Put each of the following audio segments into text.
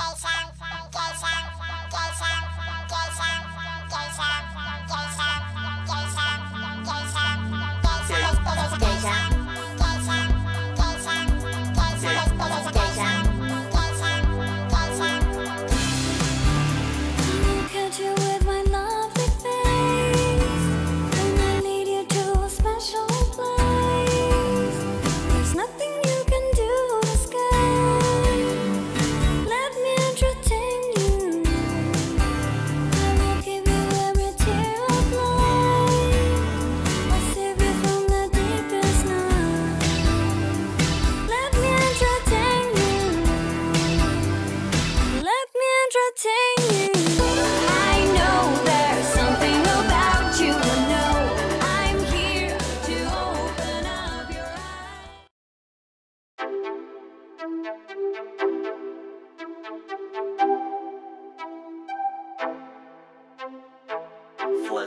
Space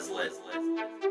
Leslie.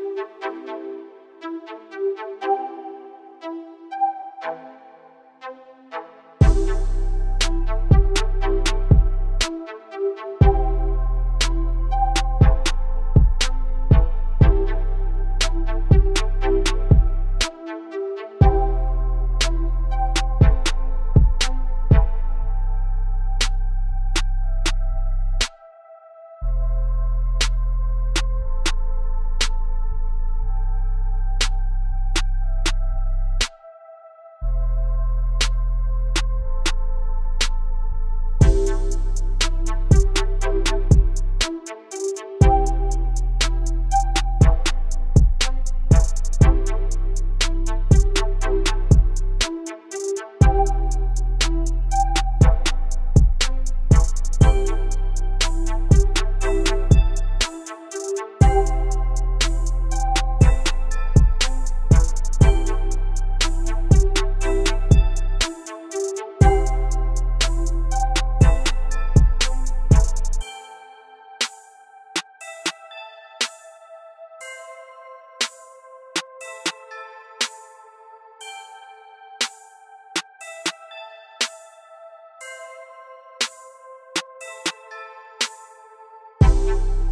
Okay,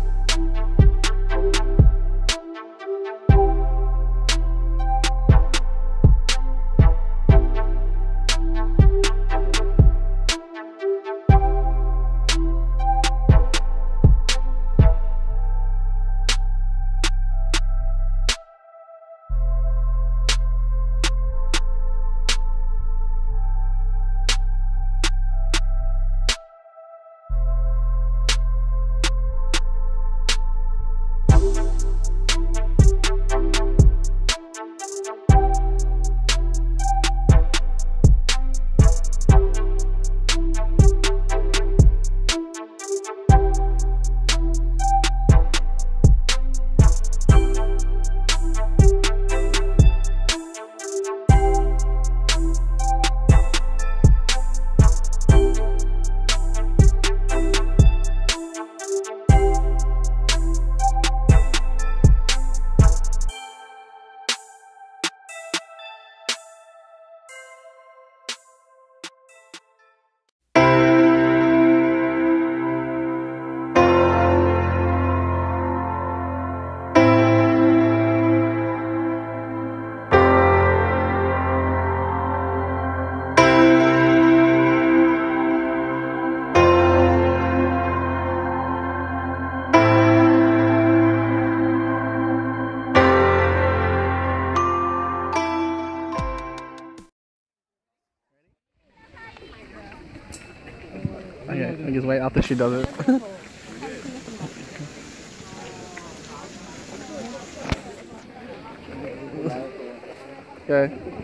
I guess wait after she does it. okay.